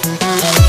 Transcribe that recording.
Thank